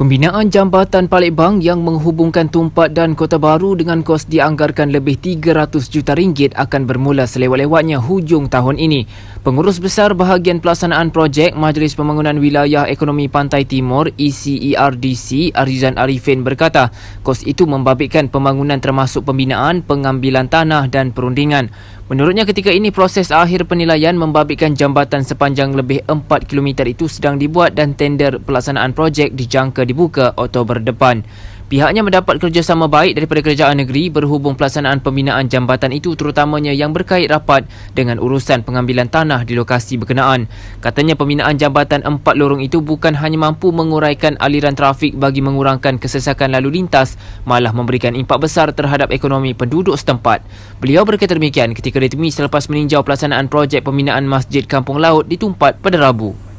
Pembinaan jambatan Palembang yang menghubungkan Tumpat dan Kota Baru dengan kos dianggarkan lebih 300 juta ringgit akan bermula selewat-lewatnya hujung tahun ini. Pengurus Besar Bahagian Pelaksanaan Projek Majlis Pembangunan Wilayah Ekonomi Pantai Timur ECERDC Arizan Arifin berkata, kos itu membabitkan pembangunan termasuk pembinaan, pengambilan tanah dan perundingan. Menurutnya ketika ini proses akhir penilaian membabitkan jambatan sepanjang lebih 4 km itu sedang dibuat dan tender pelaksanaan projek dijangka dibuka Oktober depan. Pihaknya mendapat kerjasama baik daripada kerajaan negeri berhubung pelaksanaan pembinaan jambatan itu terutamanya yang berkait rapat dengan urusan pengambilan tanah di lokasi berkenaan. Katanya pembinaan jambatan empat lorong itu bukan hanya mampu menguraikan aliran trafik bagi mengurangkan kesesakan lalu lintas, malah memberikan impak besar terhadap ekonomi penduduk setempat. Beliau berkata demikian ketika ditemui selepas meninjau pelaksanaan projek pembinaan Masjid Kampung Laut di Tumpat pada Rabu.